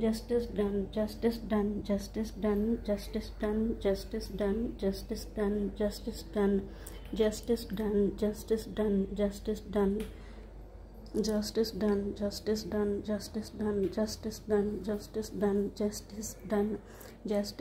justice done justice done justice done justice done justice done justice done justice done justice done justice done justice done justice done justice done justice done justice done justice done justice done justice